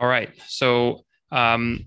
All right. So, um,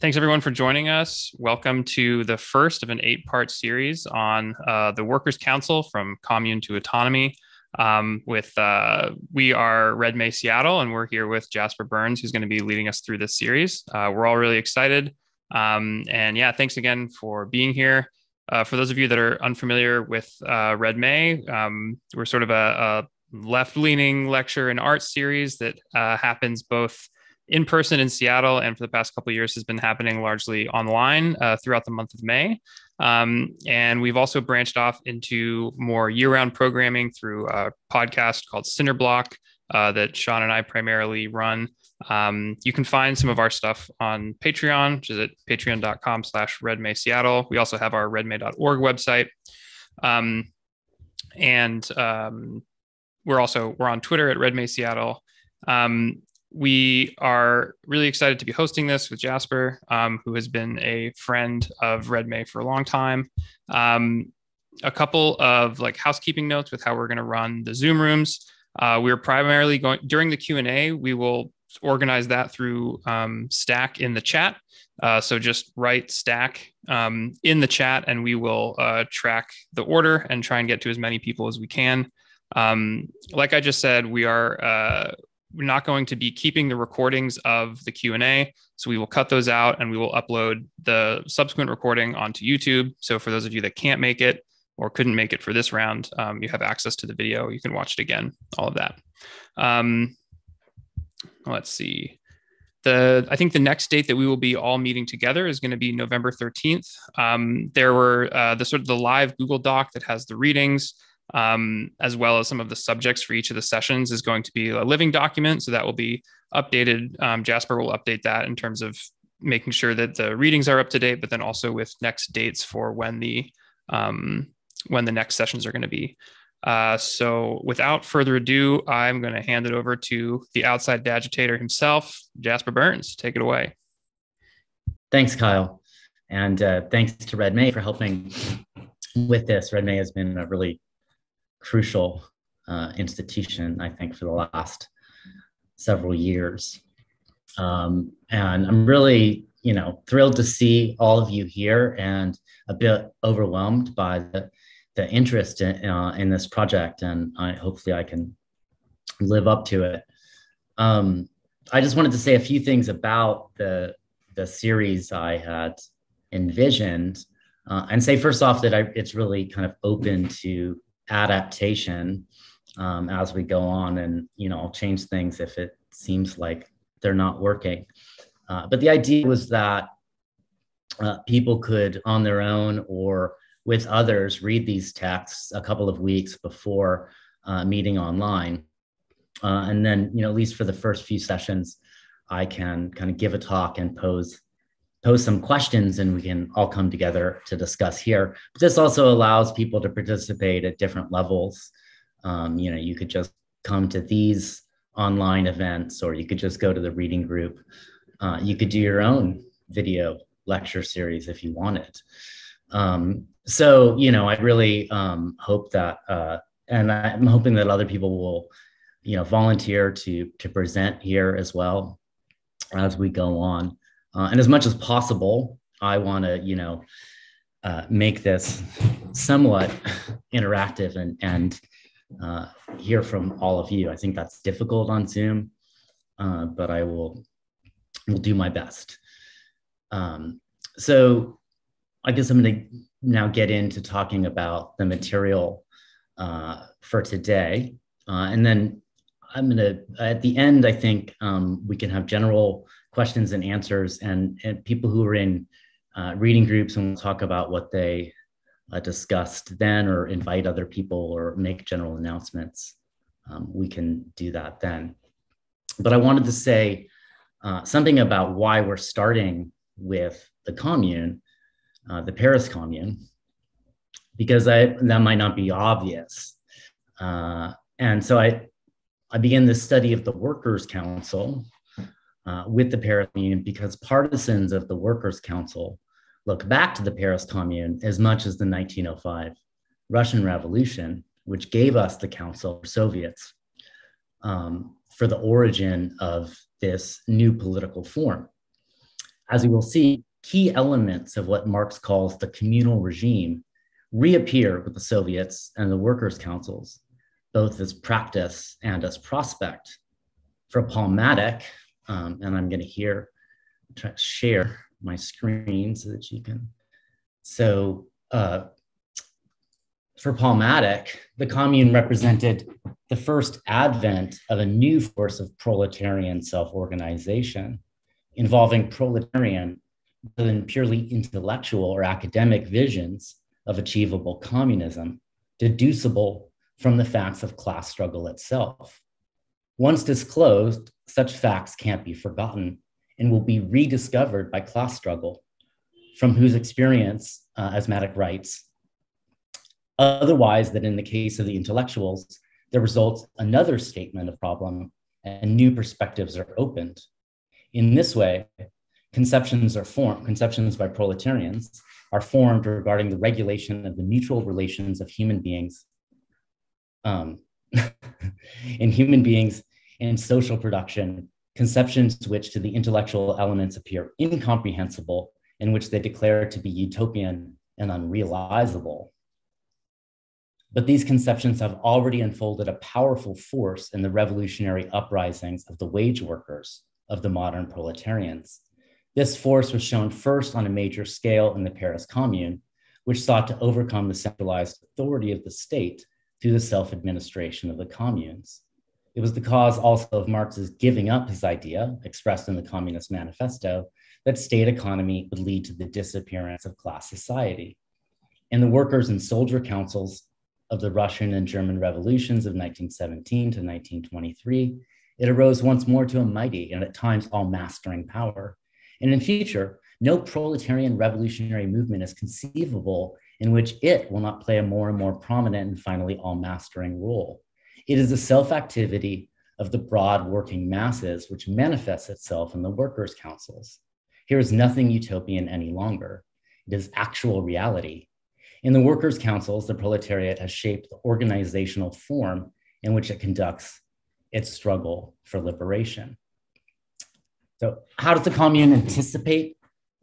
thanks everyone for joining us. Welcome to the first of an eight part series on uh, the Workers' Council from Commune to Autonomy. Um, with uh, we are Red May Seattle, and we're here with Jasper Bernes, who's going to be leading us through this series. Uh, we're all really excited, um, and yeah, thanks again for being here. Uh, for those of you that are unfamiliar with uh, Red May, um, we're sort of a, a left-leaning lecture and art series that uh, happens both in person in Seattle, and for the past couple years has been happening largely online uh, throughout the month of May. Um, and we've also branched off into more year-round programming through a podcast called Cinderblock uh, that Sean and I primarily run. Um, you can find some of our stuff on Patreon, which is at patreon.com slash redmayseattle. We also have our redmay.org website. Um, and um, we're also, we're on Twitter at redmayseattle. Um, we are really excited to be hosting this with Jasper, um, who has been a friend of Red May for a long time. Um, a couple of like housekeeping notes with how we're going to run the Zoom rooms. Uh, we're primarily going during the Q and A. We will organize that through um, Stack in the chat. Uh, so just write Stack um, in the chat, and we will uh, track the order and try and get to as many people as we can. Um, like I just said, we are uh, we're not going to be keeping the recordings of the q&a so we will cut those out and we will upload the subsequent recording onto youtube. So for those of you that can't make it or couldn't make it for this round um, you have access to the video. You can watch it again all of that. Um, let's see. The i think the next date that we will be all meeting together is going to be november 13th um, there were uh, the sort of the live google doc that has the readings um, as well as some of the subjects for each of the sessions is going to be a living document. So that will be updated. Um, Jasper will update that in terms of making sure that the readings are up to date, but then also with next dates for when the um, when the next sessions are going to be. Uh, so without further ado, I'm going to hand it over to the outside agitator himself, Jasper Bernes. Take it away. Thanks, Kyle. And uh, thanks to Red May for helping with this. Red May has been a really crucial uh, institution, I think, for the last several years. Um, and I'm really, you know, thrilled to see all of you here and a bit overwhelmed by the, the interest in, uh, in this project. And I, hopefully I can live up to it. Um, I just wanted to say a few things about the, the series I had envisioned uh, and say first off that I, it's really kind of open to adaptation um, as we go on and you know I'll change things if it seems like they're not working. Uh, but the idea was that uh, people could on their own or with others read these texts a couple of weeks before uh, meeting online. Uh, and then, you know, at least for the first few sessions, I can kind of give a talk and pose pose some questions and we can all come together to discuss here. But this also allows people to participate at different levels. Um, you know, you could just come to these online events or you could just go to the reading group. Uh, you could do your own video lecture series if you wanted. Um, so, you know, I really um, hope that, uh, and I'm hoping that other people will, you know, volunteer to to present here as well as we go on. Uh, and as much as possible, I want to, you know, uh, make this somewhat interactive and and uh, hear from all of you. I think that's difficult on Zoom, uh, but I will will do my best. Um, so, I guess I'm going to now get into talking about the material uh, for today, uh, and then I'm going to at the end. I think um, we can have general questions and answers, and, and people who are in uh, reading groups and we'll talk about what they uh, discussed then, or invite other people, or make general announcements. Um, we can do that then. But I wanted to say uh, something about why we're starting with the commune, uh, the Paris Commune, because I, that might not be obvious. Uh, and so I, I began this study of the Workers' Council, uh, with the Paris Commune because partisans of the Workers' Council look back to the Paris Commune as much as the 1905 Russian Revolution, which gave us the Council for Soviets um, for the origin of this new political form. As we will see, key elements of what Marx calls the communal regime reappear with the Soviets and the workers' councils, both as practice and as prospect. For Paul Mattick, um, and I'm going to here try to share my screen so that you can. So uh, for Mattick, the commune represented the first advent of a new force of proletarian self-organization involving proletarian than purely intellectual or academic visions of achievable communism, deducible from the facts of class struggle itself. Once disclosed, such facts can't be forgotten and will be rediscovered by class struggle, from whose experience, uh, as Mattick writes, otherwise that in the case of the intellectuals, there results another statement of problem and new perspectives are opened. In this way, conceptions are formed, conceptions by proletarians are formed regarding the regulation of the mutual relations of human beings um, in human beings in social production, conceptions which to the intellectual elements appear incomprehensible, in which they declare to be utopian and unrealizable. But these conceptions have already unfolded a powerful force in the revolutionary uprisings of the wage workers of the modern proletarians. This force was shown first on a major scale in the Paris Commune, which sought to overcome the centralized authority of the state through the self administration of the communes. It was the cause also of Marx's giving up his idea, expressed in the Communist Manifesto, that state economy would lead to the disappearance of class society. In the workers and soldier councils of the Russian and German revolutions of 1917 to 1923, it arose once more to a mighty and at times all mastering power. And in future, no proletarian revolutionary movement is conceivable in which it will not play a more and more prominent and finally all mastering role. It is the self activity of the broad working masses which manifests itself in the workers' councils. Here is nothing utopian any longer. It is actual reality. In the workers' councils, the proletariat has shaped the organizational form in which it conducts its struggle for liberation. So, how does the commune anticipate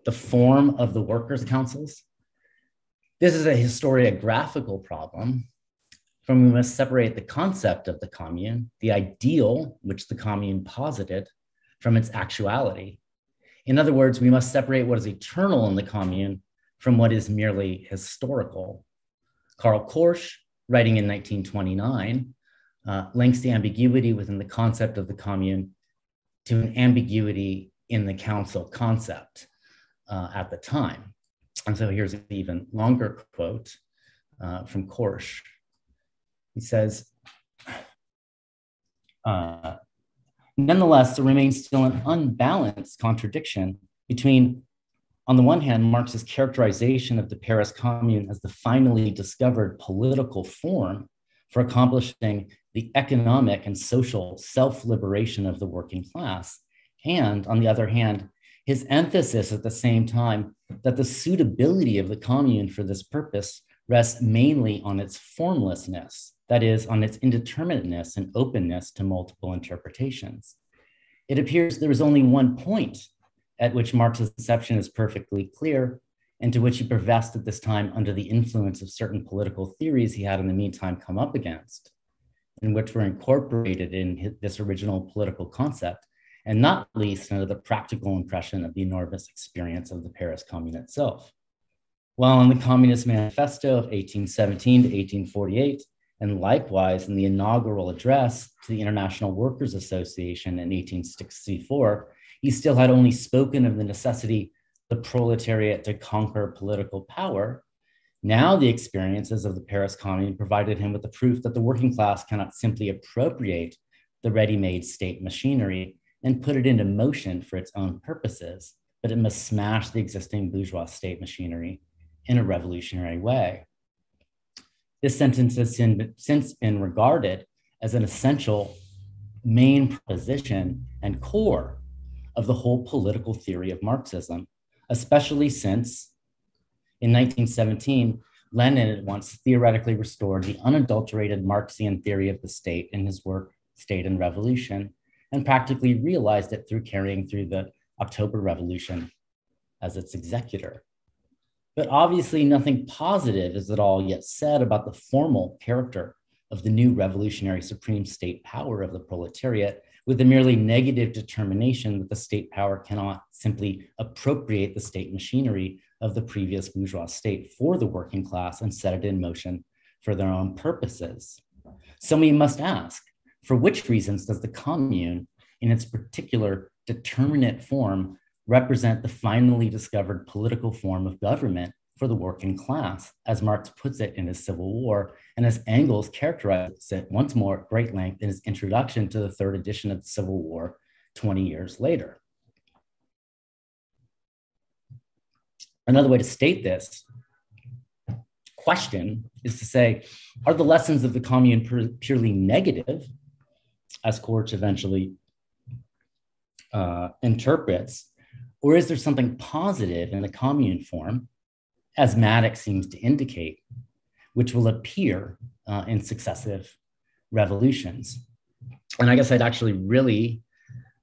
the form of the workers' councils? This is a historiographical problem from we must separate the concept of the commune, the ideal which the commune posited, from its actuality. In other words, we must separate what is eternal in the commune from what is merely historical. Karl Korsch, writing in 1929, uh, links the ambiguity within the concept of the commune to an ambiguity in the council concept uh, at the time. And so here's an even longer quote uh, from Korsch. He says, uh, nonetheless, there remains still an unbalanced contradiction between, on the one hand, Marx's characterization of the Paris Commune as the finally discovered political form for accomplishing the economic and social self liberation of the working class, and on the other hand, his emphasis at the same time that the suitability of the commune for this purpose rests mainly on its formlessness, that is, on its indeterminateness and openness to multiple interpretations. It appears there is only one point at which Marx's conception is perfectly clear, and to which he professed at this time under the influence of certain political theories he had in the meantime come up against, and which were incorporated in this original political concept, and not least under the practical impression of the enormous experience of the Paris Commune itself. While in the Communist Manifesto of 1817 to 1848, and likewise in the inaugural address to the International Workers Association in 1864, he still had only spoken of the necessity the proletariat to conquer political power. Now, the experiences of the Paris Commune provided him with the proof that the working class cannot simply appropriate the ready made state machinery and put it into motion for its own purposes, but it must smash the existing bourgeois state machinery in a revolutionary way. This sentence has since been regarded as an essential main proposition and core of the whole political theory of Marxism, especially since in 1917, Lenin at once theoretically restored the unadulterated Marxian theory of the state in his work, State and Revolution, and practically realized it through carrying through the October Revolution as its executor. But obviously, nothing positive is at all yet said about the formal character of the new revolutionary supreme state power of the proletariat, with the merely negative determination that the state power cannot simply appropriate the state machinery of the previous bourgeois state for the working class and set it in motion for their own purposes. So we must ask for which reasons does the commune, in its particular determinate form, represent the finally discovered political form of government for the working class, as Marx puts it in his Civil War, and as Engels characterizes it once more at great length in his introduction to the third edition of the Civil War 20 years later. Another way to state this question is to say, are the lessons of the commune purely negative, as Korsch eventually uh, interprets, or is there something positive in the commune form, as Mattick seems to indicate, which will appear uh, in successive revolutions? And I guess I'd actually really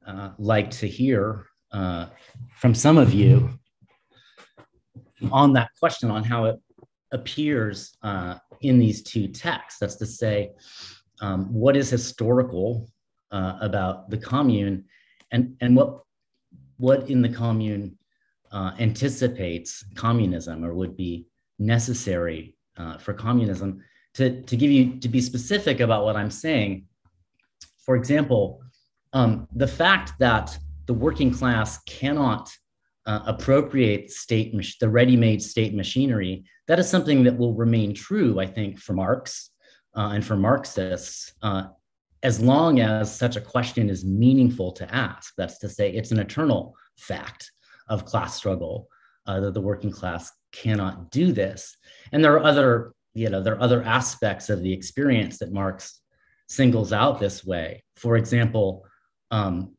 uh, like to hear uh, from some of you on that question on how it appears uh, in these two texts. That's to say, um, what is historical uh, about the commune and, and what, what in the commune uh, anticipates communism or would be necessary uh, for communism. To, to give you, to be specific about what I'm saying, for example, um, the fact that the working class cannot uh, appropriate state the ready-made state machinery that is something that will remain true i think for marx uh, and for marxists uh, as long as such a question is meaningful to ask. That's to say it's an eternal fact of class struggle uh, that the working class cannot do this. And there are other you know there are other aspects of the experience that marx singles out this way. For example um,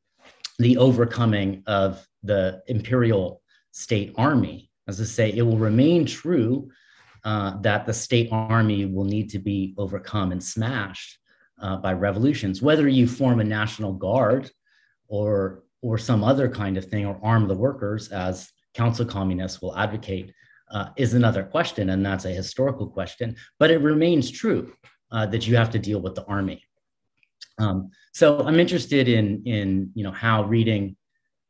the overcoming of the imperial state army. As I say, it will remain true uh, that the state army will need to be overcome and smashed uh, by revolutions. Whether you form a national guard or or some other kind of thing, or arm the workers, as council communists will advocate, uh, is another question, and that's a historical question. But it remains true uh, that you have to deal with the army. Um, so I'm interested in in you know how reading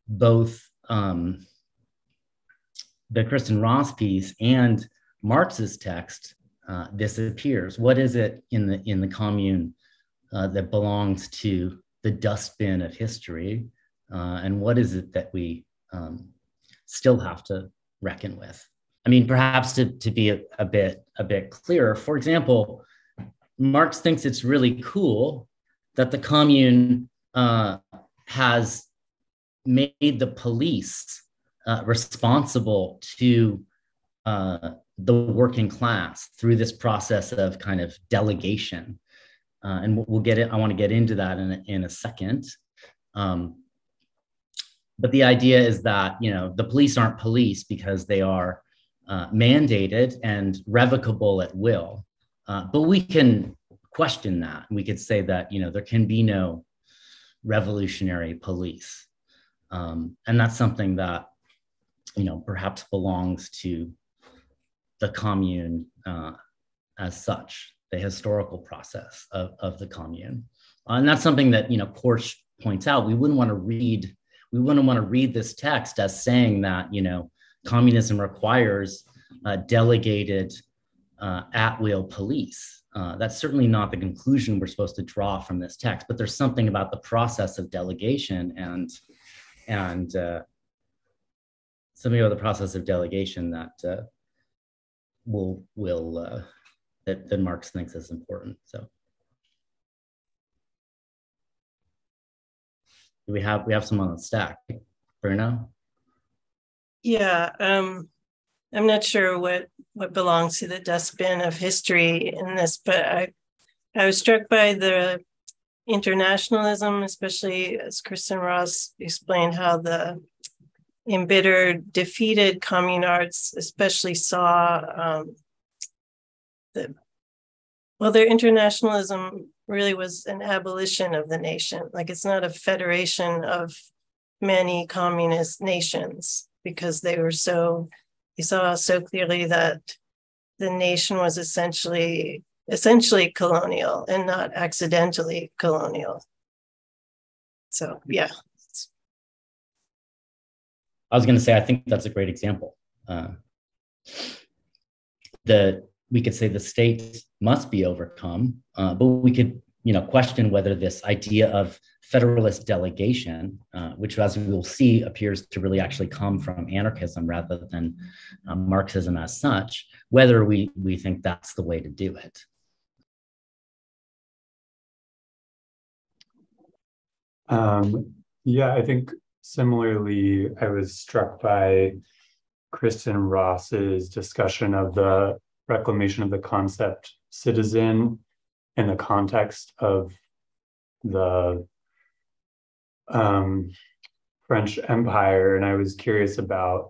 both um, the Kristen Ross piece and Marx's text uh, this appears. What is it in the in the commune uh, that belongs to the dustbin of history, uh, and what is it that we um, still have to reckon with? I mean, perhaps to, to be a, a bit a bit clearer. For example, Marx thinks it's really cool that the commune uh, has made the police uh, responsible to uh, the working class through this process of kind of delegation. Uh, and we'll get it. I want to get into that in a, in a second. Um, but the idea is that you know the police aren't police because they are uh, mandated and revocable at will. Uh, but we can question that. We could say that you know there can be no revolutionary police. Um, and that's something that, you know, perhaps belongs to the commune uh, as such, the historical process of, of the commune. Uh, and that's something that, you know, Korsch points out. We wouldn't want to read, we wouldn't want to read this text as saying that, you know, communism requires uh, delegated uh, at-will police. Uh, that's certainly not the conclusion we're supposed to draw from this text, but there's something about the process of delegation and and uh, something about the process of delegation that will will that, that Marx thinks is important. So we have we have some on the stack. Bruno. Yeah, um, I'm not sure what what belongs to the dustbin of history in this, but I I was struck by the internationalism, especially as Kristen Ross explained how the embittered, defeated communards especially saw um, the well, their internationalism really was an abolition of the nation. Like it's not a federation of many communist nations because they were so, he saw so clearly that the nation was essentially essentially colonial and not accidentally colonial. So yeah. I was going to say I think that's a great example. Uh, the we could say the state must be overcome, uh, but we could you know question whether this idea of federalist delegation, uh, which as we will see appears to really actually come from anarchism rather than um, Marxism as such, whether we we think that's the way to do it. Um, yeah, I think similarly, I was struck by Kristen Ross's discussion of the reclamation of the concept citizen in the context of the um, French Empire. And I was curious about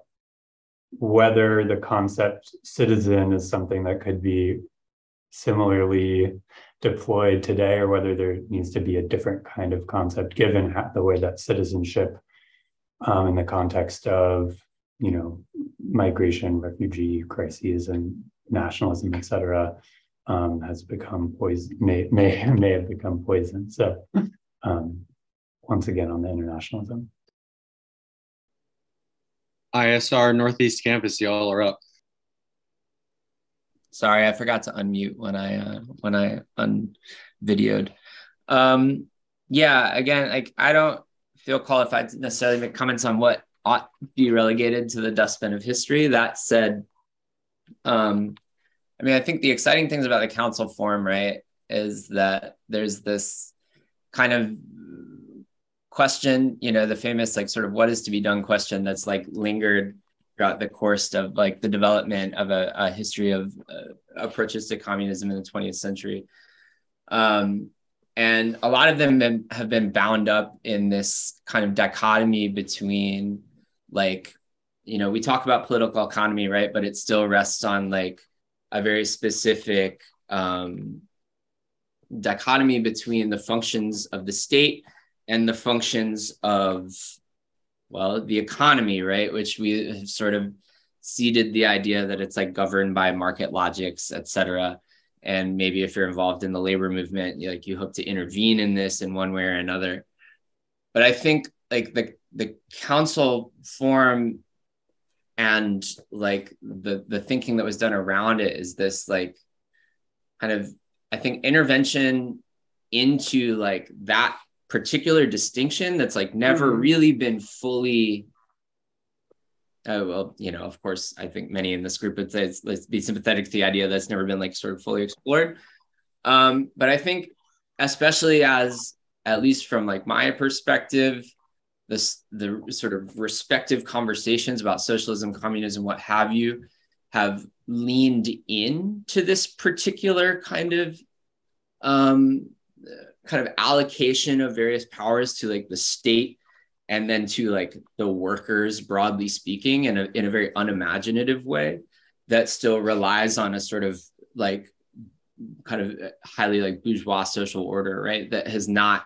whether the concept citizen is something that could be similarly deployed today or whether there needs to be a different kind of concept given the way that citizenship um, in the context of you know migration refugee crises and nationalism et cetera um, has become poison may, may may have become poison so um, once again on the internationalism isr northeast campus y'all are up Sorry, I forgot to unmute when I uh, when I unvideoed. Um, yeah, again, like I don't feel qualified to necessarily make comments on what ought to be relegated to the dustbin of history. That said, um, I mean, I think the exciting things about the council form, right, is that there's this kind of question, you know, the famous like sort of what is to be done question that's like lingered throughout the course of like the development of a, a history of uh, approaches to communism in the 20th century. Um, and a lot of them have been bound up in this kind of dichotomy between like, you know, we talk about political economy, right? But it still rests on like a very specific um, dichotomy between the functions of the state and the functions of well, the economy, right? Which we sort of seeded the idea that it's like governed by market logics, et cetera. And maybe if you're involved in the labor movement, you like you hope to intervene in this in one way or another. But I think like the the council form and like the the thinking that was done around it is this like kind of I think intervention into like that particular distinction that's like never mm-hmm. really been fully uh, well, you know, of course, I think many in this group would say let's be sympathetic to the idea that's never been like sort of fully explored. Um, but I think, especially as at least from like my perspective, this the sort of respective conversations about socialism, communism, what have you, have leaned in to this particular kind of um, kind of allocation of various powers to like the state and then to like the workers broadly speaking in a, in a very unimaginative way that still relies on a sort of like kind of highly like bourgeois social order right? That has not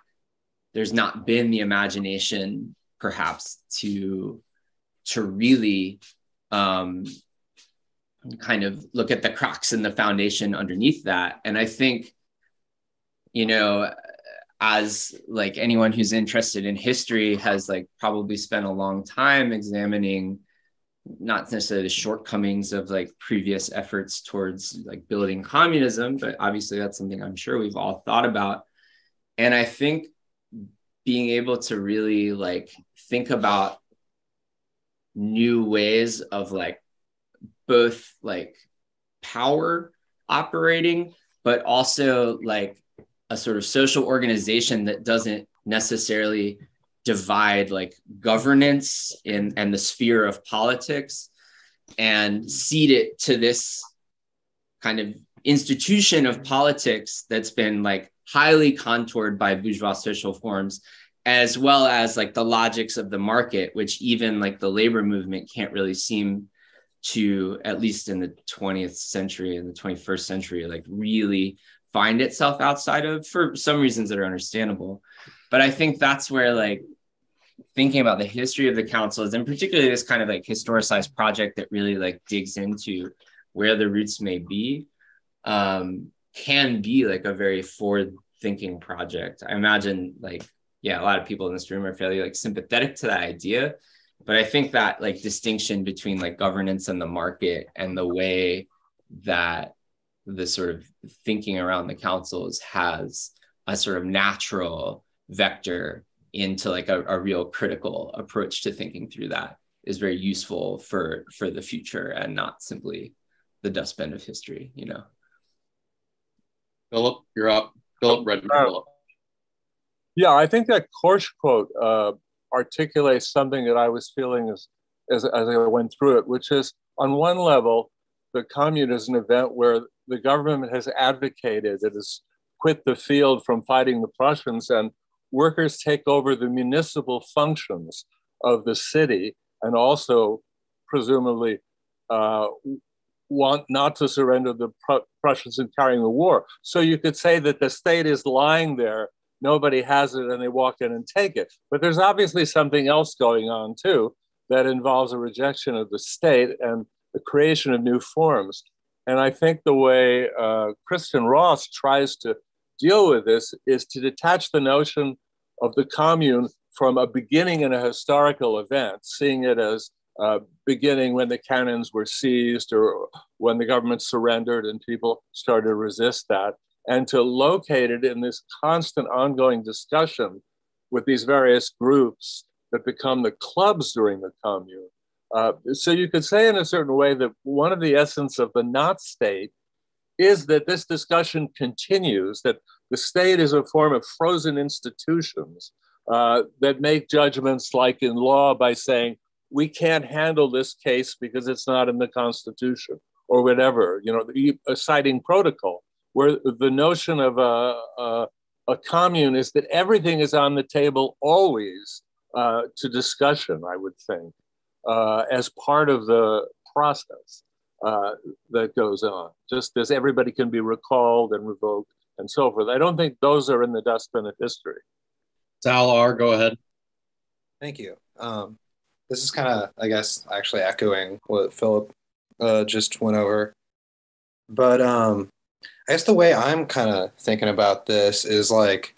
there's not been the imagination perhaps to to really um kind of look at the cracks in the foundation underneath that. And i think you know as like anyone who's interested in history has like probably spent a long time examining not necessarily the shortcomings of like previous efforts towards like building communism but obviously that's something i'm sure we've all thought about. And i think being able to really like think about new ways of like both like power operating but also like a sort of social organization that doesn't necessarily divide like governance in and the sphere of politics and cede it to this kind of institution of politics that's been like highly contoured by bourgeois social forms as well as like the logics of the market which even like the labor movement can't really seem to at least in the 20th century and the 21st century like really find itself outside of for some reasons that are understandable. But I think that's where like thinking about the history of the councils and particularly this kind of like historicized project that really like digs into where the roots may be um, can be like a very forward thinking project. I imagine like yeah, a lot of people in this room are fairly like sympathetic to that idea. But I think that like distinction between like governance and the market and the way that the sort of thinking around the councils has a sort of natural vector into like a, a real critical approach to thinking through that is very useful for for the future and not simply the dustbin of history you know philip you're up. Philip redmond uh, yeah i think that Korsch quote uh, articulates something that i was feeling as, as, as i went through it which is on one level the commune is an event where the government has advocated it has quit the field from fighting the prussians and workers take over the municipal functions of the city and also presumably uh, want not to surrender the Prussians in carrying the war. So you could say that the state is lying there, nobody has it, and they walk in and take it. But there's obviously something else going on too that involves a rejection of the state and the creation of new forms. And I think the way uh, Kristen Ross tries to deal with this is to detach the notion of the commune from a beginning in a historical event, seeing it as uh, beginning when the cannons were seized or when the government surrendered and people started to resist that, and to locate it in this constant ongoing discussion with these various groups that become the clubs during the commune. Uh, so you could say in a certain way that one of the essence of the not state is that this discussion continues, that the state is a form of frozen institutions uh, that make judgments like in law by saying, we can't handle this case because it's not in the Constitution or whatever, you know, a citing protocol, where the notion of a, a, a, commune is that everything is on the table always uh, to discussion, I would think, uh, as part of the process uh, that goes on, just as everybody can be recalled and revoked and so forth. I don't think those are in the dustbin of history. Salar, go ahead. Thank you. Um, this is kind of, I guess, actually echoing what Philip uh, just went over. But um, I guess the way I'm kind of thinking about this is like,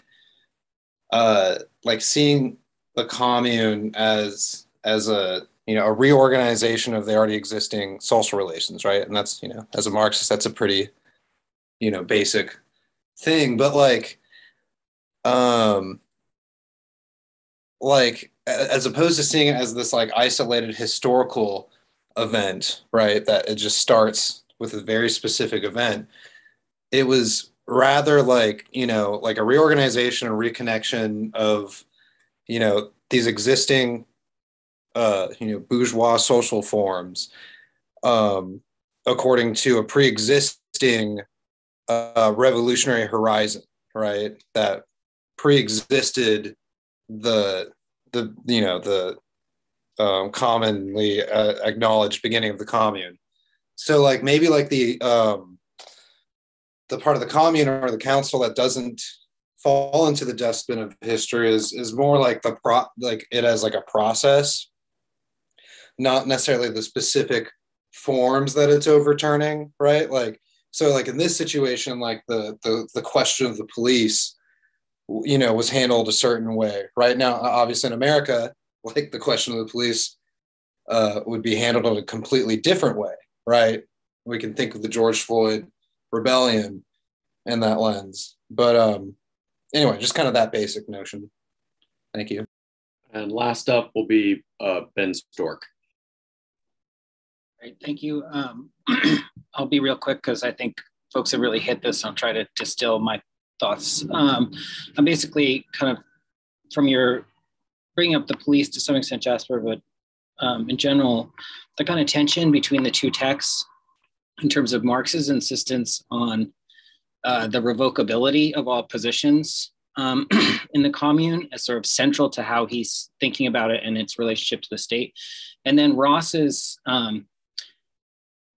uh, like seeing the commune as as a you know a reorganization of the already existing social relations, right? And that's you know as a Marxist, that's a pretty you know basic thing. But like, um, like as opposed to seeing it as this like isolated historical event, right? That it just starts with a very specific event. It was rather like, you know, like a reorganization and reconnection of, you know, these existing, uh, you know, bourgeois social forms, um, according to a pre-existing uh, revolutionary horizon, right? That pre-existed the the you know the um, commonly uh, acknowledged beginning of the commune. So like maybe like the um, the part of the commune or the council that doesn't fall into the dustbin of history is is more like the pro like it as like a process, not necessarily the specific forms that it's overturning, right? Like so like in this situation, like the the the question of the police you know was handled a certain way right? Now obviously in america like the question of the police uh, would be handled in a completely different way right? We can think of the george floyd rebellion in that lens. But um anyway just kind of that basic notion. Thank you. And last up will be uh, ben stork. Great, thank you. Um, I'll be real quick because I think folks have really hit this. I'll try to distill my thoughts. Um, I'm basically kind of from your bringing up the police to some extent, Jasper, but um, in general, the kind of tension between the two texts in terms of Marx's insistence on uh, the revocability of all positions um, in the commune as sort of central to how he's thinking about it and its relationship to the state. And then Ross's um,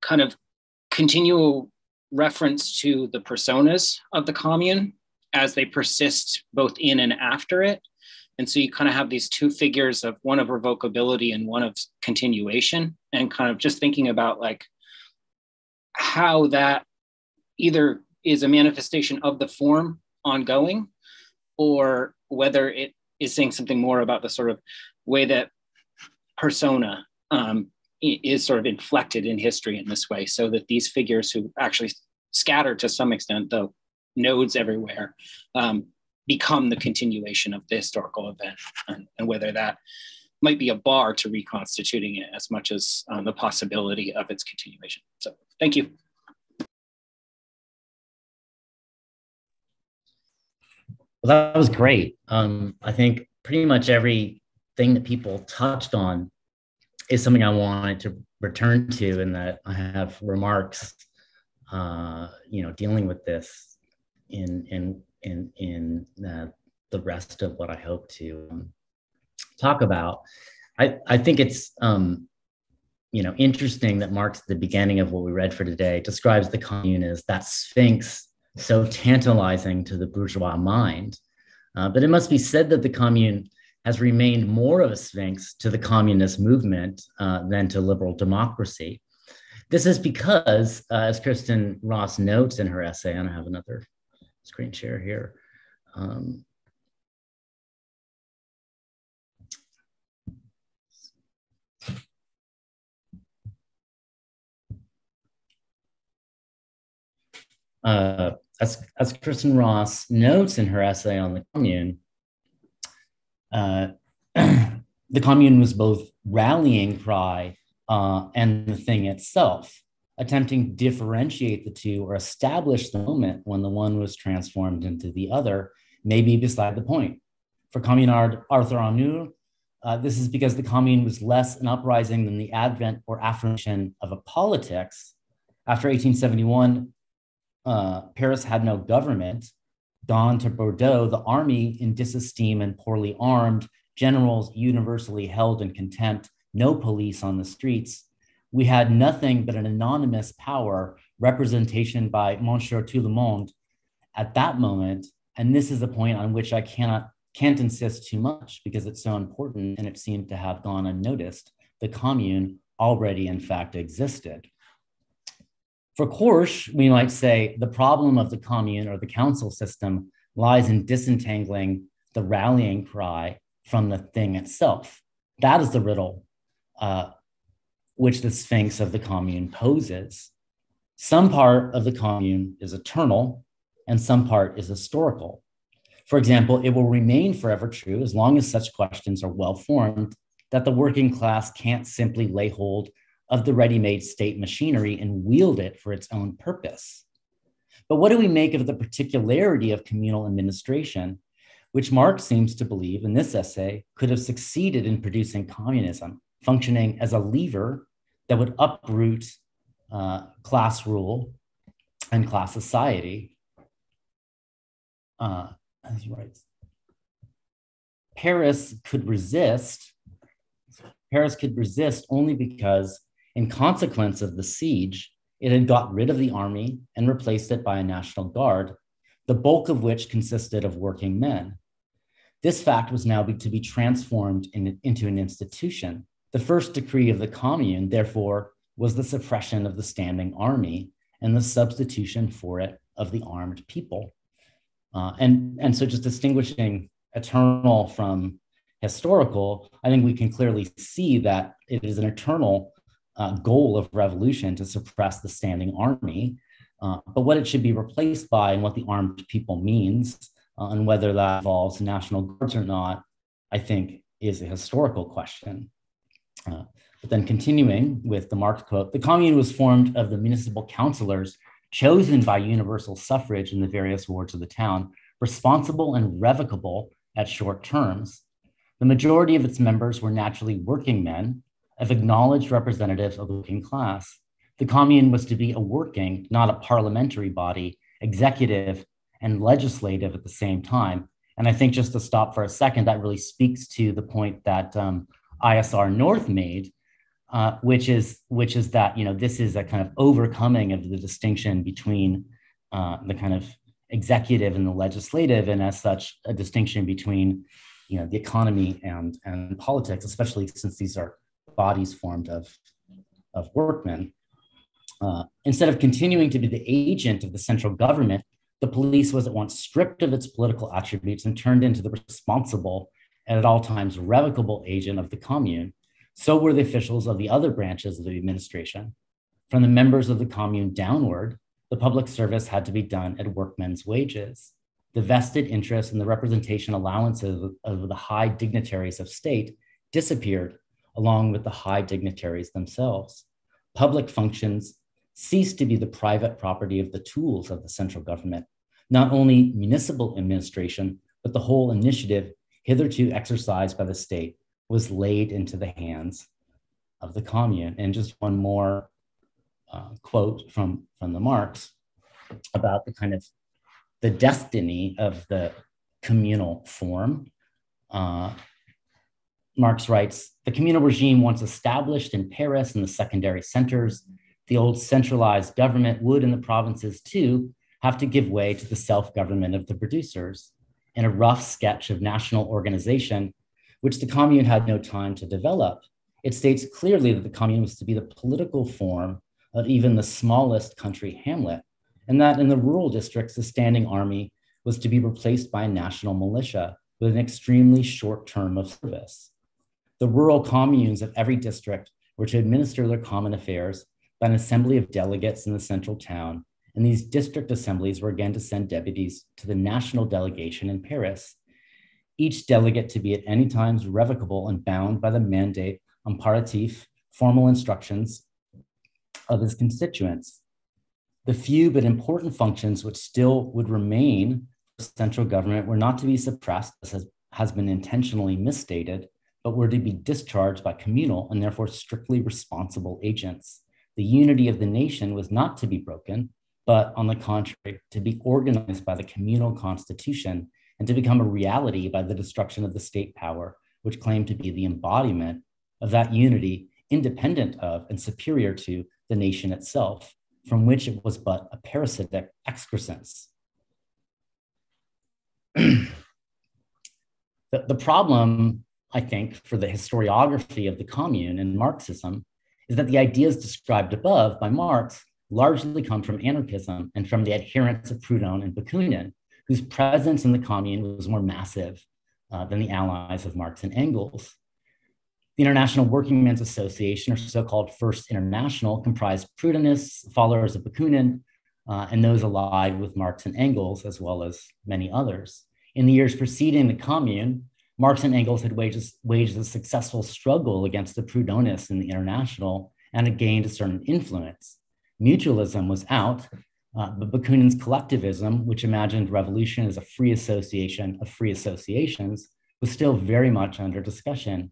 kind of continual reference to the personas of the commune as they persist both in and after it. And so you kind of have these two figures of one of revocability and one of continuation, and kind of just thinking about like how that either is a manifestation of the form ongoing or whether it is saying something more about the sort of way that persona um, is sort of inflected in history in this way so that these figures who actually scatter to some extent though nodes everywhere um, become the continuation of the historical event and, and, whether that might be a bar to reconstituting it as much as um, the possibility of its continuation. So thank you. Well that was great. Um, i think pretty much everything that people touched on is something I wanted to return to, and that I have remarks, uh, you know, dealing with this in in in in uh, the rest of what I hope to um, talk about. I I think it's um, you know interesting that Marx the beginning of what we read for today describes the commune as that sphinx so tantalizing to the bourgeois mind. Uh, but it must be said that the commune has remained more of a sphinx to the communist movement uh, than to liberal democracy. This is because, uh, as Kristen Ross notes in her essay, and I have another screen share here. Um, uh, as, as Kristen Ross notes in her essay on the commune, the commune was both rallying cry uh, and the thing itself, attempting to differentiate the two or establish the moment when the one was transformed into the other, may be beside the point. For communard Arthur Arnould, uh, this is because the commune was less an uprising than the advent or affirmation of a politics. After 1871, uh, Paris had no government, Gone to Bordeaux, the army in disesteem and poorly armed, generals universally held in contempt, no police on the streets. We had nothing but an anonymous power, representation by Monsieur Tout le Monde at that moment. And this is a point on which I cannot can't insist too much because it's so important and it seemed to have gone unnoticed. The commune already, in fact, existed. For Korsch, we might say the problem of the commune or the council system lies in disentangling the rallying cry from the thing itself. That is the riddle uh, which the Sphinx of the commune poses. Some part of the commune is eternal, and some part is historical. For example, it will remain forever true as long as such questions are well formed that the working class can't simply lay hold of the ready made state machinery and wield it for its own purpose. But what do we make of the particularity of communal administration, which Marx seems to believe in this essay could have succeeded in producing communism, functioning as a lever that would uproot uh, class rule and class society? Uh, as he writes, Paris could resist. Paris could resist only because in consequence of the siege, it had got rid of the army and replaced it by a national guard, the bulk of which consisted of working men. This fact was now to be transformed in, into an institution. The first decree of the commune, therefore, was the suppression of the standing army and the substitution for it of the armed people. Uh, and, and so, just distinguishing eternal from historical, I think we can clearly see that it is an eternal uh, goal of revolution to suppress the standing army, uh, but what it should be replaced by and what the armed people means, uh, and whether that involves national guards or not, I think is a historical question. Uh, but then continuing with the Marx quote, the commune was formed of the municipal councillors chosen by universal suffrage in the various wards of the town, responsible and revocable at short terms. The majority of its members were naturally working men, of acknowledged representatives of the working class. The commune was to be a working, not a parliamentary body, executive and legislative at the same time. And I think just to stop for a second, that really speaks to the point that um, ISR North made uh, which is which is that you know this is a kind of overcoming of the distinction between uh, the kind of executive and the legislative, and as such, a distinction between you know the economy and and politics, especially since these are bodies formed of of workmen. Uh, instead of continuing to be the agent of the central government, the police was at once stripped of its political attributes and turned into the responsible and at all times revocable agent of the commune. So were the officials of the other branches of the administration. From the members of the commune downward, the public service had to be done at workmen's wages. The vested interest and the representation allowances of the high dignitaries of state disappeared along with the high dignitaries themselves. Public functions ceased to be the private property of the tools of the central government. Not only municipal administration, but the whole initiative hitherto exercised by the state was laid into the hands of the commune. And just one more uh, quote from, from the Marx about the kind of the destiny of the communal form. Uh, Marx writes, the communal regime once established in Paris and the secondary centers, the old centralized government would in the provinces too have to give way to the self-government of the producers. In a rough sketch of national organization, which the commune had no time to develop, it states clearly that the commune was to be the political form of even the smallest country hamlet, and that in the rural districts, the standing army was to be replaced by a national militia with an extremely short term of service. The rural communes of every district were to administer their common affairs by an assembly of delegates in the central town, and these district assemblies were again to send deputies to the national delegation in Paris, each delegate to be at any times revocable and bound by the mandate imperatif, formal instructions of his constituents. The few but important functions which still would remain for central government were not to be suppressed, as has been intentionally misstated, but were to be discharged by communal and therefore strictly responsible agents. The unity of the nation was not to be broken, but on the contrary, to be organized by the communal constitution and to become a reality by the destruction of the state power, which claimed to be the embodiment of that unity, independent of and superior to the nation itself, from which it was but a parasitic excrescence. the, the problem I think, for the historiography of the commune and Marxism is that the ideas described above by Marx largely come from anarchism and from the adherents of Proudhon and Bakunin, whose presence in the commune was more massive uh, than the allies of Marx and Engels. The International Working Men's Association, or so-called First International, comprised Proudhonists, followers of Bakunin, uh, and those allied with Marx and Engels, as well as many others. In the years preceding the commune, Marx and Engels had waged, waged a successful struggle against the Proudhonists in the International and had gained a certain influence. Mutualism was out, uh, but Bakunin's collectivism, which imagined revolution as a free association of free associations, was still very much under discussion.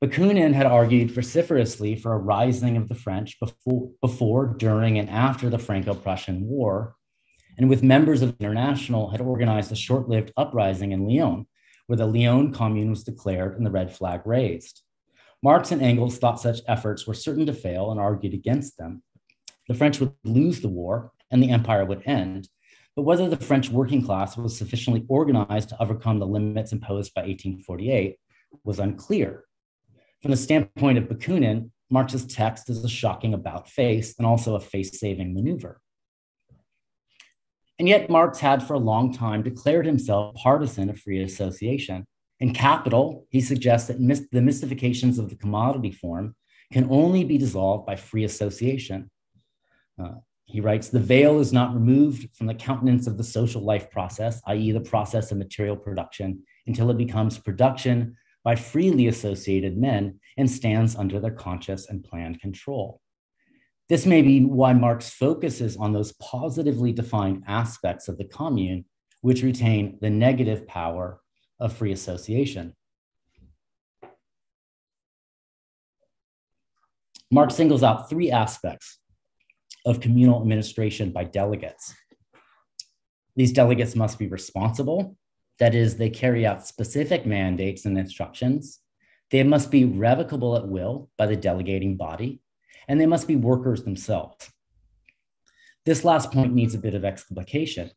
Bakunin had argued vociferously for a rising of the French before, before during, and after the Franco Prussian War, and with members of the International had organized a short lived uprising in Lyon where the Lyon Commune was declared and the red flag raised. Marx and Engels thought such efforts were certain to fail and argued against them. The French would lose the war and the empire would end. But whether the French working class was sufficiently organized to overcome the limits imposed by 1848 was unclear. From the standpoint of Bakunin, Marx's text is a shocking about face and also a face saving maneuver. And yet, Marx had for a long time declared himself partisan of free association. In Capital, he suggests that the mystifications of the commodity form can only be dissolved by free association. Uh, he writes The veil is not removed from the countenance of the social life process, i.e., the process of material production, until it becomes production by freely associated men and stands under their conscious and planned control. This may be why Marx focuses on those positively defined aspects of the commune which retain the negative power of free association. Marx singles out three aspects of communal administration by delegates. These delegates must be responsible, that is, they carry out specific mandates and instructions. They must be revocable at will by the delegating body, and they must be workers themselves. This last point needs a bit of explication.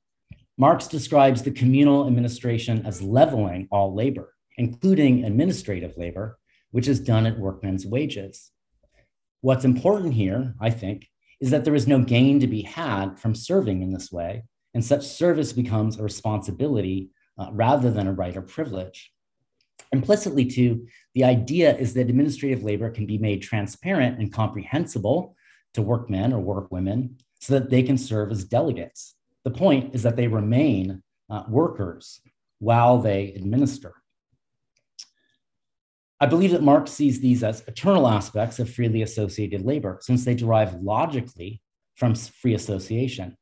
Marx describes the communal administration as leveling all labor, including administrative labor, which is done at workmen's wages. What's important here, I think, is that there is no gain to be had from serving in this way, and such service becomes a responsibility uh, rather than a right or privilege. Implicitly, too, the idea is that administrative labor can be made transparent and comprehensible to workmen or workwomen so that they can serve as delegates. The point is that they remain uh, workers while they administer. I believe that Marx sees these as eternal aspects of freely associated labor, since they derive logically from free association.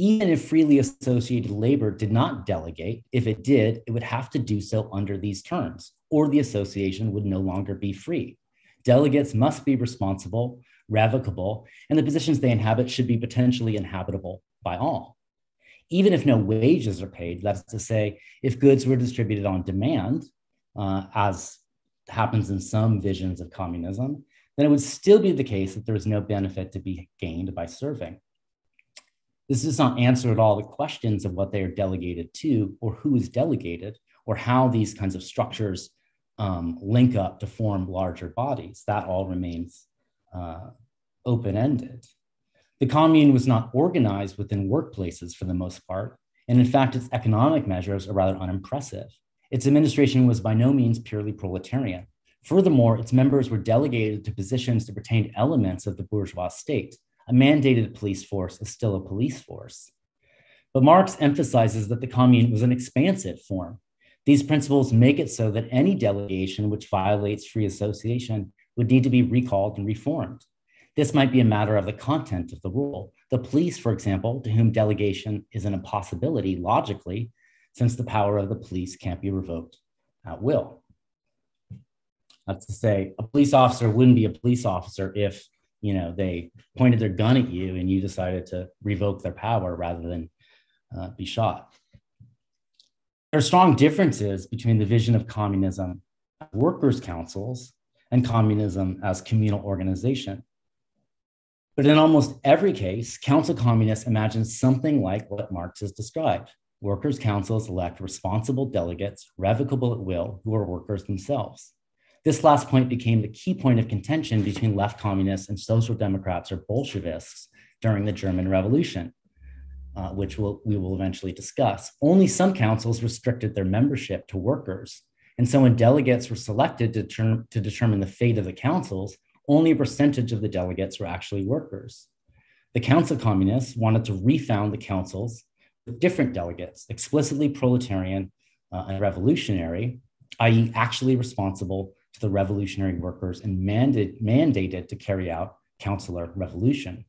Even if freely associated labor did not delegate, if it did, it would have to do so under these terms, or the association would no longer be free. Delegates must be responsible, revocable, and the positions they inhabit should be potentially inhabitable by all. Even if no wages are paid, that's to say, if goods were distributed on demand, uh, as happens in some visions of communism, then it would still be the case that there is no benefit to be gained by serving. This does not answer at all the questions of what they are delegated to, or who is delegated, or how these kinds of structures um, link up to form larger bodies. That all remains uh, open ended. The commune was not organized within workplaces for the most part, and in fact, its economic measures are rather unimpressive. Its administration was by no means purely proletarian. Furthermore, its members were delegated to positions that retained elements of the bourgeois state. A mandated police force is still a police force. But Marx emphasizes that the commune was an expansive form. These principles make it so that any delegation which violates free association would need to be recalled and reformed. This might be a matter of the content of the rule. The police, for example, to whom delegation is an impossibility logically, since the power of the police can't be revoked at will. That's to say, a police officer wouldn't be a police officer if you know they pointed their gun at you and you decided to revoke their power rather than uh, be shot. There are strong differences between the vision of communism workers' councils and communism as communal organization. But in almost every case, council communists imagine something like what Marx has described workers' councils elect responsible delegates, revocable at will, who are workers themselves. This last point became the key point of contention between left communists and social democrats or Bolshevists during the German Revolution, uh, which we'll, we will eventually discuss. Only some councils restricted their membership to workers. And so when delegates were selected to, term, to determine the fate of the councils, only a percentage of the delegates were actually workers. The council communists wanted to refound the councils with different delegates, explicitly proletarian uh, and revolutionary, i.e., actually responsible to the revolutionary workers and mandate, mandated to carry out councilor revolution.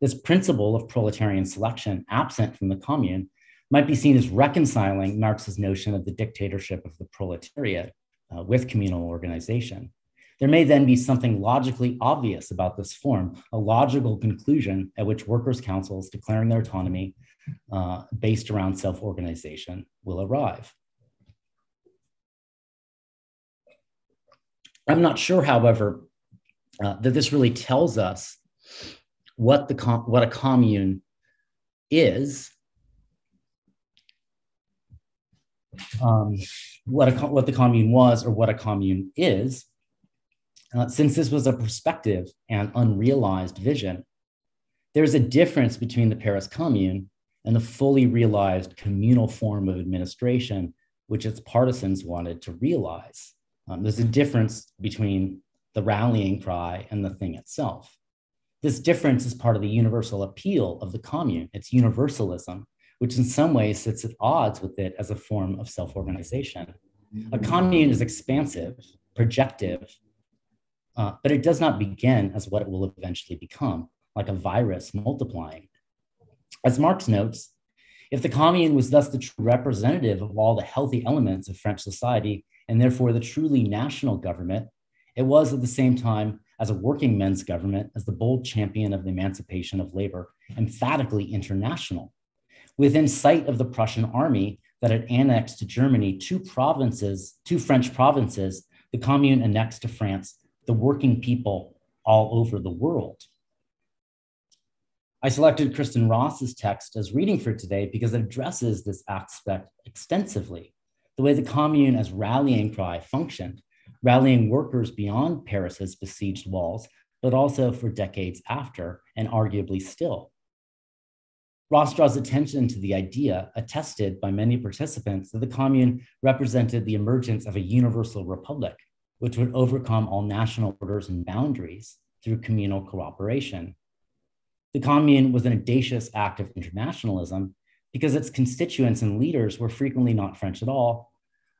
This principle of proletarian selection, absent from the commune, might be seen as reconciling Marx's notion of the dictatorship of the proletariat uh, with communal organization. There may then be something logically obvious about this form, a logical conclusion at which workers' councils declaring their autonomy uh, based around self organization will arrive. I'm not sure, however, uh, that this really tells us what the what a commune is, um, what a what the commune was, or what a commune is, uh, since this was a perspective and unrealized vision. There's a difference between the Paris Commune and the fully realized communal form of administration, which its partisans wanted to realize. Um, there's a difference between the rallying cry and the thing itself. This difference is part of the universal appeal of the commune, its universalism, which in some ways sits at odds with it as a form of self organization. A commune is expansive, projective, uh, but it does not begin as what it will eventually become, like a virus multiplying. As Marx notes, if the commune was thus the true representative of all the healthy elements of French society and therefore the truly national government, it was at the same time as a working men's government, as the bold champion of the emancipation of labor, emphatically international. Within sight of the Prussian army that had annexed to Germany two provinces, two French provinces the commune annexed to France the working people all over the world. I selected Kristin Ross's text as reading for today because it addresses this aspect extensively, the way the commune as rallying cry functioned, rallying workers beyond Paris's besieged walls, but also for decades after, and arguably still. Ross draws attention to the idea, attested by many participants, that the commune represented the emergence of a universal republic, which would overcome all national borders and boundaries through communal cooperation. The commune was an audacious act of internationalism because its constituents and leaders were frequently not French at all,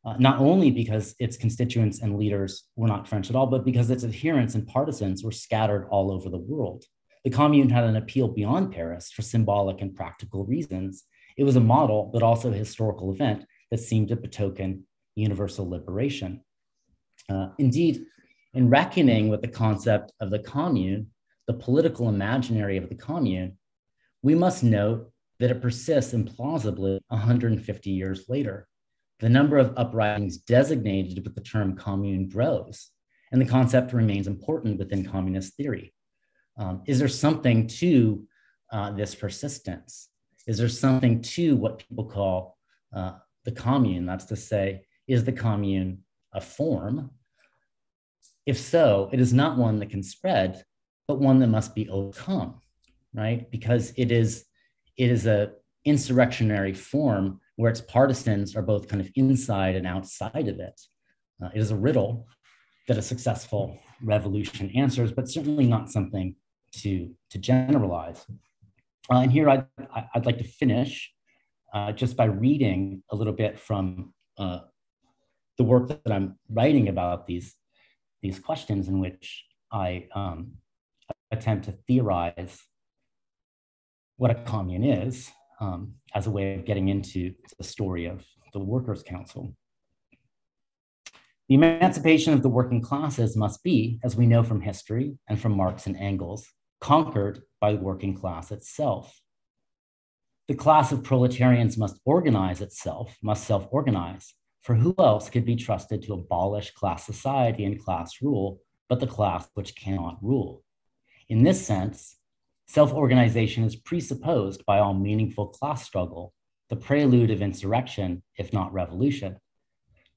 uh, not only because its constituents and leaders were not French at all, but because its adherents and partisans were scattered all over the world. The commune had an appeal beyond Paris for symbolic and practical reasons. It was a model, but also a historical event that seemed to betoken universal liberation. Uh, indeed, in reckoning with the concept of the commune, the political imaginary of the commune, we must note that it persists implausibly 150 years later. The number of uprisings designated with the term commune grows, and the concept remains important within communist theory. Um, is there something to uh, this persistence? Is there something to what people call uh, the commune? That's to say, is the commune a form? If so, it is not one that can spread, but one that must be overcome, right? Because it is it is a insurrectionary form where its partisans are both kind of inside and outside of it. Uh, it is a riddle that a successful revolution answers, but certainly not something to, to generalize. Uh, and here I'd, I'd like to finish uh, just by reading a little bit from uh, the work that I'm writing about these, these questions in which I um, attempt to theorize what a commune is um, as a way of getting into the story of the Workers' Council. The emancipation of the working classes must be, as we know from history and from Marx and Engels, conquered by the working class itself. The class of proletarians must organize itself, must self organize, for who else could be trusted to abolish class society and class rule but the class which cannot rule? In this sense, self organization is presupposed by all meaningful class struggle, the prelude of insurrection, if not revolution.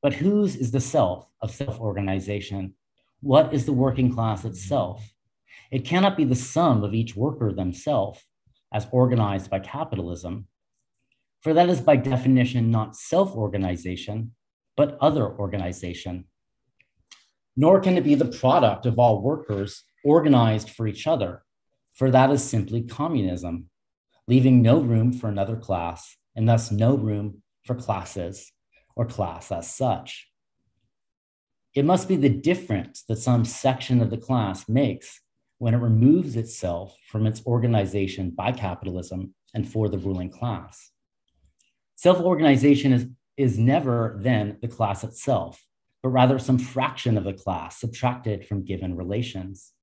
But whose is the self of self organization? What is the working class itself? It cannot be the sum of each worker themselves as organized by capitalism, for that is by definition not self organization, but other organization. Nor can it be the product of all workers organized for each other, for that is simply communism, leaving no room for another class and thus no room for classes or class as such. It must be the difference that some section of the class makes when it removes itself from its organization by capitalism and for the ruling class. Self organization is, is never then the class itself, but rather some fraction of the class subtracted from given relations.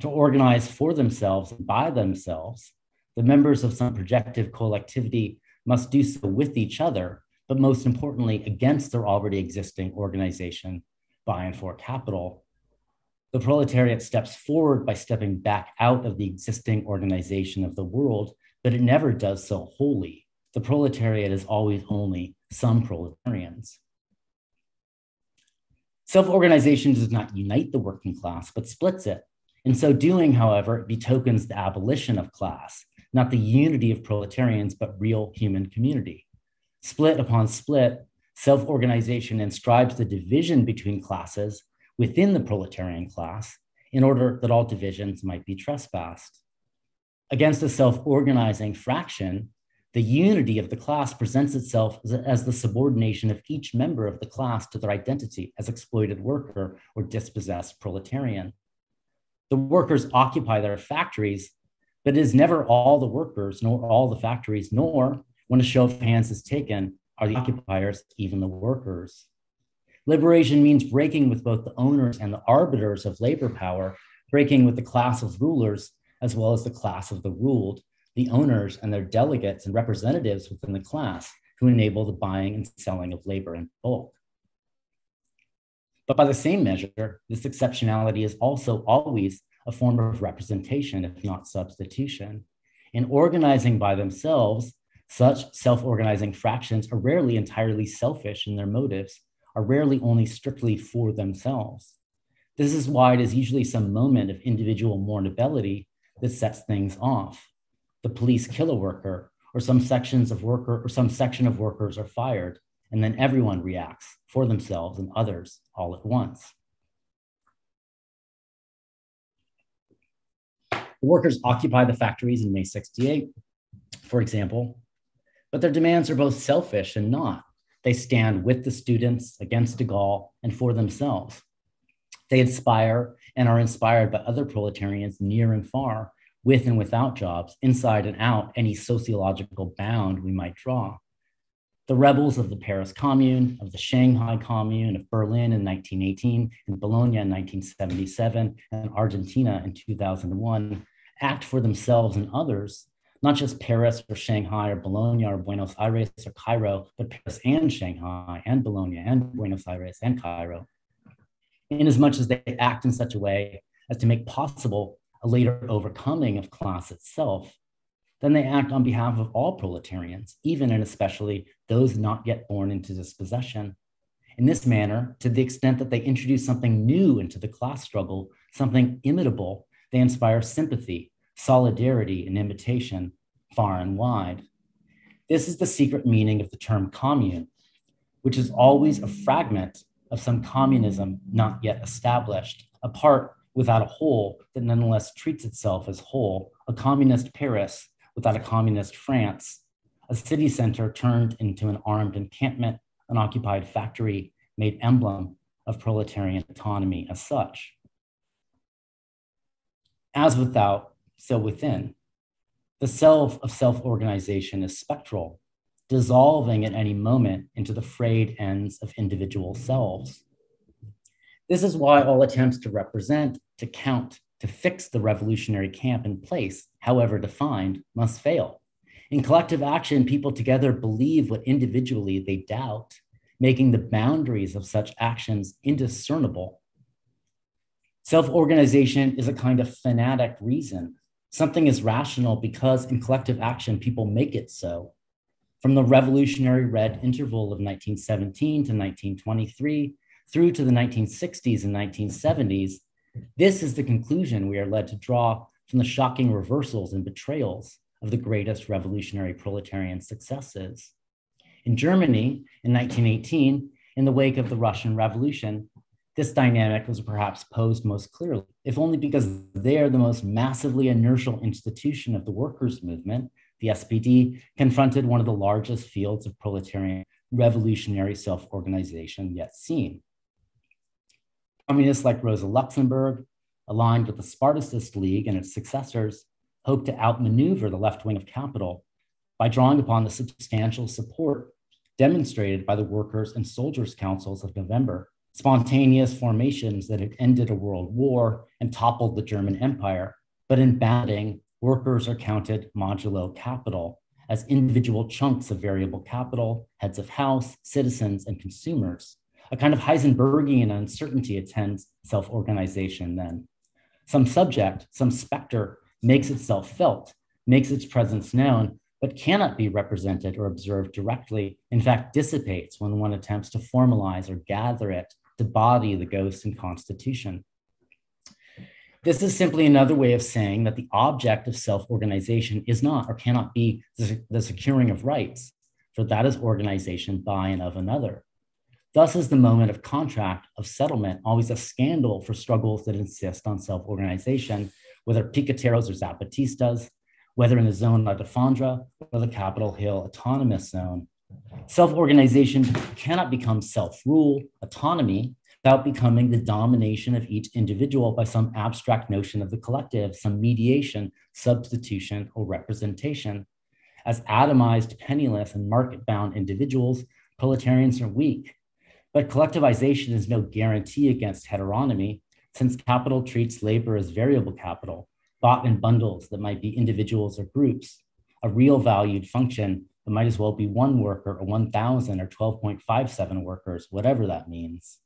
To organize for themselves by themselves, the members of some projective collectivity must do so with each other, but most importantly, against their already existing organization by and for capital the proletariat steps forward by stepping back out of the existing organization of the world, but it never does so wholly. The proletariat is always only some proletarians. Self organization does not unite the working class, but splits it. In so doing, however, it betokens the abolition of class, not the unity of proletarians, but real human community. Split upon split, self organization inscribes the division between classes within the proletarian class in order that all divisions might be trespassed. Against a self organizing fraction, the unity of the class presents itself as, as, the subordination of each member of the class to their identity as exploited worker or dispossessed proletarian. The workers occupy their factories, but it is never all the workers, nor all the factories, nor when a show of hands is taken, are the occupiers even the workers. Liberation means breaking with both the owners and the arbiters of labor power, breaking with the class of rulers as well as the class of the ruled, the owners and their delegates and representatives within the class who enable the buying and selling of labor in bulk. But by the same measure, this exceptionality is also always a form of representation, if not substitution. In organizing by themselves, such self organizing fractions are rarely entirely selfish in their motives, are rarely only strictly for themselves. This is why it is usually some moment of individual mournability that sets things off. The police kill a worker, or some sections of worker or some section of workers are fired, and then everyone reacts for themselves and others all at once. The workers occupy the factories in May 68, for example, but their demands are both selfish and not. They stand with the students, against de Gaulle, and for themselves. They inspire and are inspired by other proletarians near and far, with and without jobs, inside and out any sociological bound we might draw. The rebels of the Paris Commune, of the Shanghai Commune, of Berlin in 1918, and Bologna in 1977, and Argentina in 2001 act for themselves and others, not just Paris or Shanghai or Bologna or Buenos Aires or Cairo, but Paris and Shanghai and Bologna and Buenos Aires and Cairo, inasmuch as they act in such a way as to make possible a later overcoming of class itself, then they act on behalf of all proletarians, even and especially those not yet born into dispossession. In this manner, to the extent that they introduce something new into the class struggle, something imitable, they inspire sympathy, solidarity, and imitation far and wide. This is the secret meaning of the term commune, which is always a fragment of some communism not yet established, a part without a whole that nonetheless treats itself as whole, a communist Paris without a communist France, a city center turned into an armed encampment, an occupied factory made emblem of proletarian autonomy as such. As without, so within. The self of self organization is spectral, dissolving at any moment into the frayed ends of individual selves. This is why all attempts to represent, to count, to fix the revolutionary camp in place, however defined, must fail. In collective action, people together believe what individually they doubt, making the boundaries of such actions indiscernible. Self organization is a kind of fanatic reason, Something is rational because in collective action, people make it so. From the Revolutionary Red interval of 1917 to 1923 through to the 1960s and 1970s, this is the conclusion we are led to draw from the shocking reversals and betrayals of the greatest revolutionary proletarian successes. In Germany in 1918, in the wake of the Russian Revolution, this dynamic was perhaps posed most clearly, if only because they are the most massively inertial institution of the workers' movement. The SPD confronted one of the largest fields of proletarian revolutionary self organization yet seen. Communists like Rosa Luxemburg, aligned with the Spartacist League and its successors, hoped to outmaneuver the left wing of capital by drawing upon the substantial support demonstrated by the Workers' and Soldiers' Councils of November spontaneous formations that had ended a world war and toppled the German Empire. But in batting, workers are counted modulo capital as individual chunks of variable capital, heads of house, citizens, and consumers. A kind of Heisenbergian uncertainty attends self organization then. Some subject, some specter makes itself felt, makes its presence known, but cannot be represented or observed directly, in fact, dissipates when one attempts to formalize or gather it to body the ghost and constitution. This is simply another way of saying that the object of self organization is not or cannot be the securing of rights, for that is organization by and of another. Thus is the moment of contract, of settlement, always a scandal for struggles that insist on self organization, whether piqueteros or zapatistas, whether in the zone à défendre or the Capitol Hill autonomous zone, Self organization cannot become self rule, autonomy, without becoming the domination of each individual by some abstract notion of the collective, some mediation, substitution, or representation. As atomized, penniless, and market bound individuals, proletarians are weak. But collectivization is no guarantee against heteronomy, since capital treats labor as variable capital, bought in bundles that might be individuals or groups. A real valued function that might as well be one worker or 1,000 or 12.57 workers, whatever that means.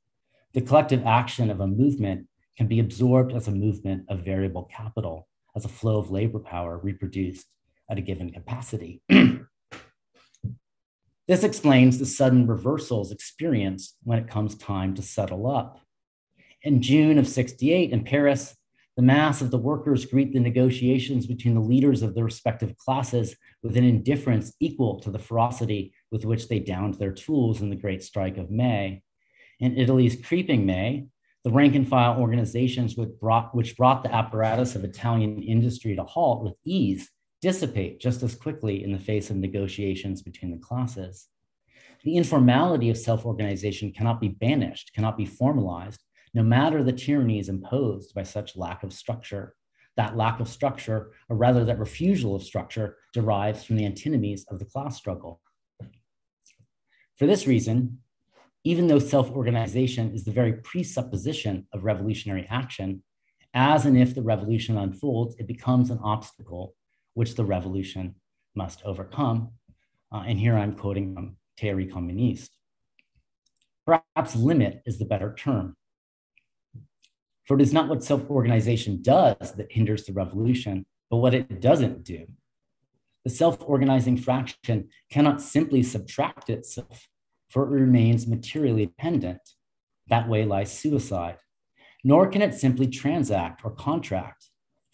The collective action of a movement can be absorbed as a movement of variable capital, as a flow of labor power reproduced at a given capacity. this explains the sudden reversals experienced when it comes time to settle up. In June of 68 in Paris, the mass of the workers greet the negotiations between the leaders of their respective classes with an indifference equal to the ferocity with which they downed their tools in the Great Strike of May. In Italy's creeping May, the rank and file organizations which brought, which brought the apparatus of Italian industry to halt with ease dissipate just as quickly in the face of negotiations between the classes. The informality of self organization cannot be banished, cannot be formalized, no matter the tyrannies imposed by such lack of structure. That lack of structure, or rather that refusal of structure, derives from the antinomies of the class struggle. For this reason, even though self organization is the very presupposition of revolutionary action, as and if the revolution unfolds, it becomes an obstacle which the revolution must overcome. Uh, and here I'm quoting from Théorie communiste. Perhaps limit is the better term. For it is not what self organization does that hinders the revolution, but what it doesn't do. The self organizing fraction cannot simply subtract itself, for it remains materially dependent. That way lies suicide. Nor can it simply transact or contract,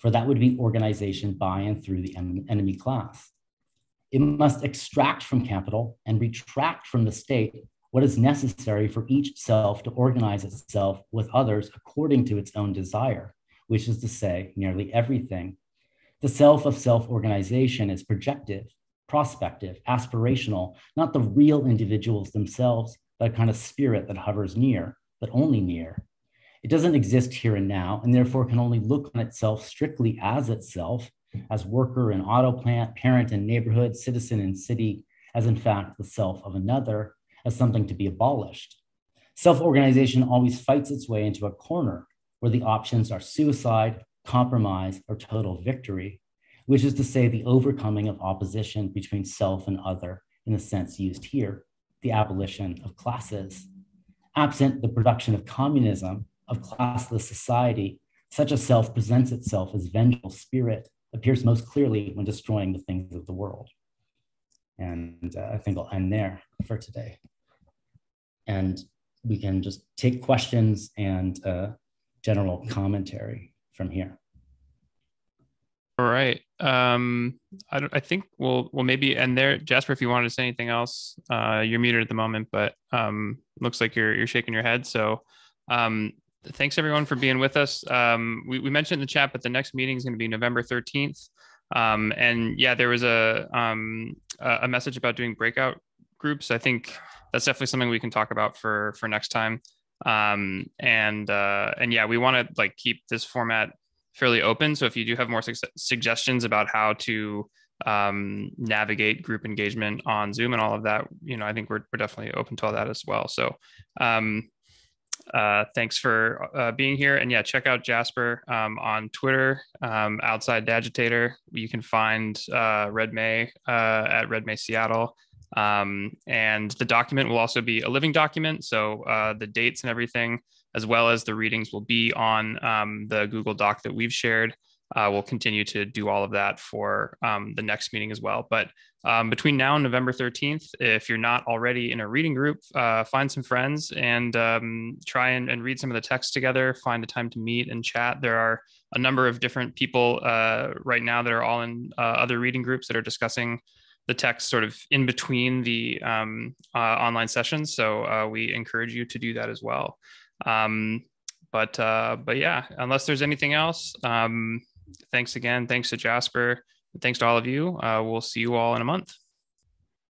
for that would be organization by and through the enemy class. It must extract from capital and retract from the state what is necessary for each self to organize itself with others according to its own desire, which is to say, nearly everything. The self of self organization is projective, prospective, aspirational, not the real individuals themselves, but a kind of spirit that hovers near, but only near. It doesn't exist here and now, and therefore can only look on itself strictly as itself, as worker and auto plant, parent and neighborhood, citizen and city, as in fact the self of another, as something to be abolished. Self organization always fights its way into a corner where the options are suicide, compromise, or total victory, which is to say, the overcoming of opposition between self and other in the sense used here, the abolition of classes. Absent the production of communism, of classless society, such a self presents itself as vengeful spirit, appears most clearly when destroying the things of the world. And uh, I think I'll end there for today and we can just take questions and uh, general commentary from here. All right. Um, I, I think we'll we'll maybe end there. Jasper, if you wanted to say anything else, uh, you're muted at the moment, but um, looks like you're you're shaking your head. So um, thanks everyone for being with us. Um, we, we mentioned in the chat, but the next meeting is going to be November 13th. Um, and yeah, there was a um, a message about doing breakout groups. I think that's definitely something we can talk about for for next time. Um, and uh, and yeah, we want to like keep this format fairly open. So if you do have more su- suggestions about how to um, navigate group engagement on Zoom and all of that, you know, I think we're, we're definitely open to all that as well. So um, uh, thanks for uh, being here. And yeah, check out Jasper um, on Twitter, um, outside the agitator. You can find uh, Red May uh, at Red May Seattle. Um, and the document will also be a living document. So uh, the dates and everything, as well as the readings, will be on um, the Google Doc that we've shared. We'll continue to do all of that for um, the next meeting as well. But um, between now and November 13th, if you're not already in a reading group, uh, find some friends and um, try and, and, read some of the text together. Find a time to meet and chat. There are a number of different people uh, right now that are all in uh, other reading groups that are discussing the text sort of in between the um, uh, online sessions. So uh, we encourage you to do that as well. Um, but uh, but yeah, unless there's anything else, um, thanks again. Thanks to Jasper. Thanks to all of you. Uh, we'll see you all in a month.